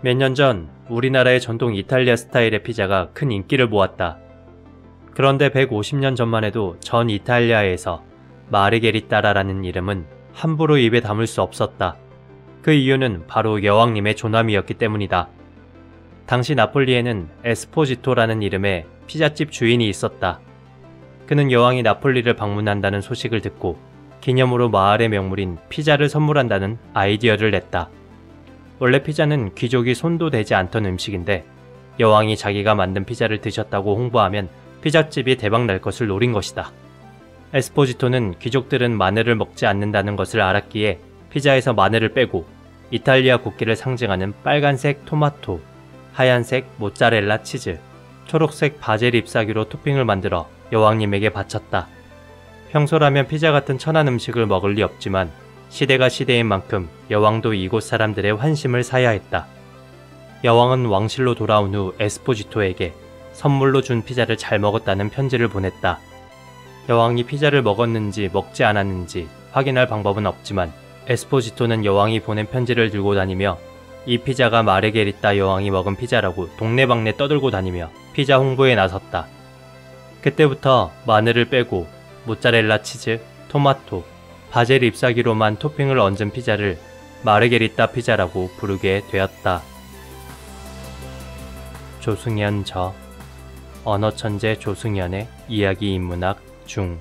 몇 년 전 우리나라의 전통 이탈리아 스타일의 피자가 큰 인기를 모았다. 그런데 150년 전만 해도 전 이탈리아에서 마르게리따라라는 이름은 함부로 입에 담을 수 없었다. 그 이유는 바로 여왕님의 조남이었기 때문이다. 당시 나폴리에는 에스포지토라는 이름의 피자집 주인이 있었다. 그는 여왕이 나폴리를 방문한다는 소식을 듣고 기념으로 마을의 명물인 피자를 선물한다는 아이디어를 냈다. 원래 피자는 귀족이 손도 대지 않던 음식인데 여왕이 자기가 만든 피자를 드셨다고 홍보하면 피자집이 대박 날 것을 노린 것이다. 에스포지토는 귀족들은 마늘을 먹지 않는다는 것을 알았기에 피자에서 마늘을 빼고 이탈리아 국기를 상징하는 빨간색 토마토, 하얀색 모짜렐라 치즈, 초록색 바질 잎사귀로 토핑을 만들어 여왕님에게 바쳤다. 평소라면 피자 같은 천한 음식을 먹을 리 없지만 시대가 시대인 만큼 여왕도 이곳 사람들의 환심을 사야 했다. 여왕은 왕실로 돌아온 후 에스포지토에게 선물로 준 피자를 잘 먹었다는 편지를 보냈다. 여왕이 피자를 먹었는지 먹지 않았는지 확인할 방법은 없지만 에스포지토는 여왕이 보낸 편지를 들고 다니며 이 피자가 마르게리따 여왕이 먹은 피자라고 동네방네 떠들고 다니며 피자 홍보에 나섰다. 그때부터 마늘을 빼고 모짜렐라 치즈, 토마토, 바젤 잎사귀로만 토핑을 얹은 피자를 마르게리따 피자라고 부르게 되었다. 조승연 저 언어천재 조승연의 이야기 인문학 중